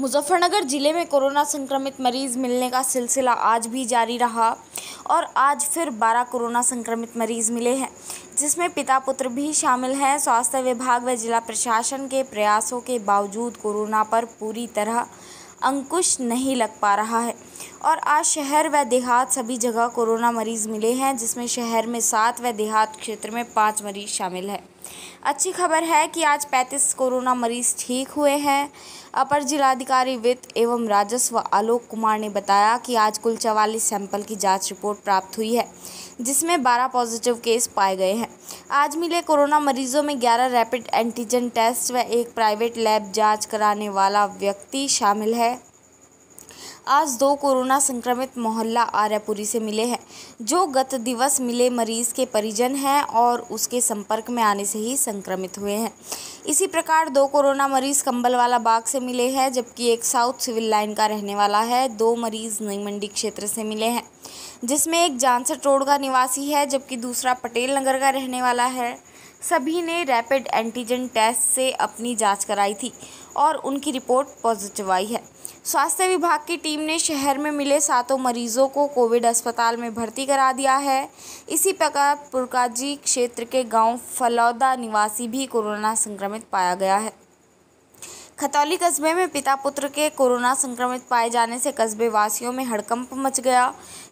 मुजफ्फरनगर ज़िले में कोरोना संक्रमित मरीज़ मिलने का सिलसिला आज भी जारी रहा और आज फिर 12 कोरोना संक्रमित मरीज़ मिले हैं, जिसमें पिता पुत्र भी शामिल हैं। स्वास्थ्य विभाग व जिला प्रशासन के प्रयासों के बावजूद कोरोना पर पूरी तरह अंकुश नहीं लग पा रहा है। और आज शहर व देहात सभी जगह कोरोना मरीज़ मिले हैं, जिसमें शहर में सात व देहात क्षेत्र में पाँच मरीज़ शामिल है। अच्छी खबर है कि आज पैंतीस कोरोना मरीज़ ठीक हुए हैं। अपर जिलाधिकारी वित्त एवं राजस्व आलोक कुमार ने बताया कि आज कुल चवालीस सैंपल की जाँच रिपोर्ट प्राप्त हुई है, जिसमें 12 पॉजिटिव केस पाए गए हैं। आज मिले कोरोना मरीजों में 11 रैपिड एंटीजन टेस्ट व एक प्राइवेट लैब जाँच कराने वाला व्यक्ति शामिल है। आज दो कोरोना संक्रमित मोहल्ला आर्यापुरी से मिले हैं, जो गत दिवस मिले मरीज़ के परिजन हैं और उसके संपर्क में आने से ही संक्रमित हुए हैं। इसी प्रकार दो कोरोना मरीज़ कंबलवाला बाग से मिले हैं, जबकि एक साउथ सिविल लाइन का रहने वाला है। दो मरीज़ नई मंडी क्षेत्र से मिले हैं, जिसमें एक जानसठ रोड का निवासी है, जबकि दूसरा पटेल नगर का रहने वाला है। सभी ने रैपिड एंटीजन टेस्ट से अपनी जाँच कराई थी। और उनकी रिपोर्ट पॉजिटिव आई है। स्वास्थ्य विभाग की टीम ने शहर में मिले सातों मरीजों को कोविड अस्पताल में भर्ती करा दिया है। इसी प्रकार पुरकाजी क्षेत्र के गाँव फलौदा निवासी भी कोरोना संक्रमित पाया गया है। खतौली कस्बे में पिता पुत्र के कोरोना संक्रमित पाए जाने से कस्बे वासियों में हड़कंप मच गया।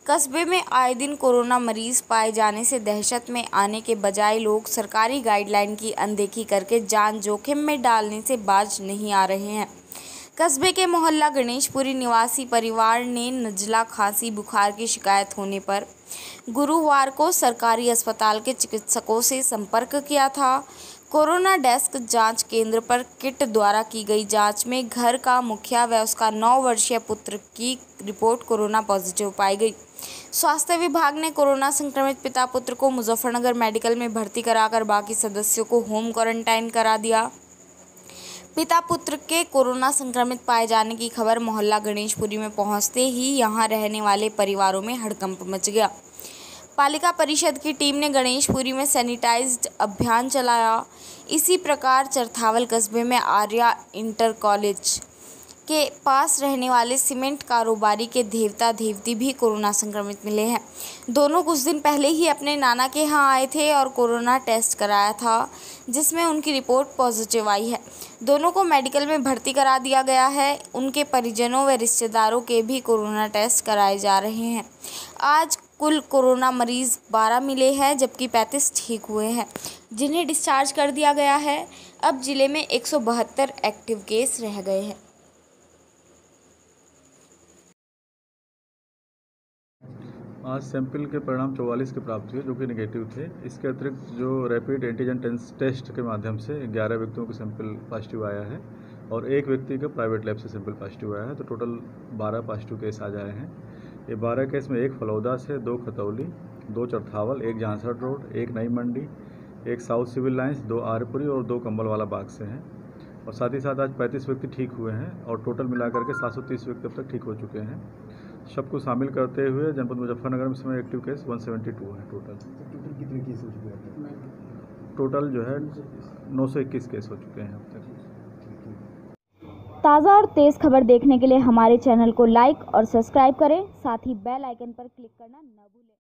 कस्बे में आए दिन कोरोना मरीज़ पाए जाने से दहशत में आने के बजाय लोग सरकारी गाइडलाइन की अनदेखी करके जान जोखिम में डालने से बाज नहीं आ रहे हैं। कस्बे के मोहल्ला गणेशपुरी निवासी परिवार ने नजला खांसी, बुखार की शिकायत होने पर गुरुवार को सरकारी अस्पताल के चिकित्सकों से संपर्क किया था। कोरोना डेस्क जाँच केंद्र पर किट द्वारा की गई जाँच में घर का मुखिया व उसका नौ वर्षीय पुत्र की रिपोर्ट कोरोना पॉजिटिव पाई गई। स्वास्थ्य विभाग ने कोरोना संक्रमित पिता पुत्र को मुजफ्फरनगर मेडिकल में भर्ती कराकर बाकी सदस्यों को होम क्वारंटाइन करा दिया। पिता पुत्र के कोरोना संक्रमित पाए जाने की खबर मोहल्ला गणेशपुरी में पहुँचते ही यहाँ रहने वाले परिवारों में हड़कंप मच गया। पालिका परिषद की टीम ने गणेशपुरी में सैनिटाइज्ड अभियान चलाया। इसी प्रकार चरथावल कस्बे में आर्या इंटर कॉलेज के पास रहने वाले सीमेंट कारोबारी के देवता देवती भी कोरोना संक्रमित मिले हैं। दोनों कुछ दिन पहले ही अपने नाना के यहाँ आए थे और कोरोना टेस्ट कराया था, जिसमें उनकी रिपोर्ट पॉजिटिव आई है। दोनों को मेडिकल में भर्ती करा दिया गया है। उनके परिजनों व रिश्तेदारों के भी कोरोना टेस्ट कराए जा रहे हैं। आज कुल कोरोना मरीज़ बारह मिले हैं, जबकि पैंतीस ठीक हुए हैं। जिन्हें डिस्चार्ज कर दिया गया है, अब ज़िले में एक सौ बहत्तर एक्टिव केस रह गए हैं। आज सैंपल के परिणाम चौवालीस के प्राप्त हुए, जो कि नेगेटिव थे। इसके अतिरिक्त जो रैपिड एंटीजन टेस्ट के माध्यम से ग्यारह व्यक्तियों का सैंपल पॉजिटिव आया है, और एक व्यक्ति का प्राइवेट लैब से सैंपल पॉजिटिव आया है तो टोटल बारह पॉजिटिव केस आ जाए हैं। ये बारह केस में एक फलौदा से दो खतौली दो चरथावल एक झांसठ रोड एक नई मंडी एक साउथ सिविल लाइन्स दो आरपुरी और दो कंबल वाला बाग से हैं। और साथ ही साथ आज पैंतीस व्यक्ति ठीक हुए हैं और टोटल मिलाकर के सात सौ तीस व्यक्ति अब तक ठीक हो चुके हैं। सबको शामिल करते हुए जनपद मुजफ्फरनगर में समय एक्टिव केस 172 है टोटल टोटल कितने केस हो चुके हैं टोटल जो है 921 केस हो चुके हैं अब तक। ताज़ा और तेज़ खबर देखने के लिए हमारे चैनल को लाइक और सब्सक्राइब करें। साथ ही बेल आइकन पर क्लिक करना न भूलें।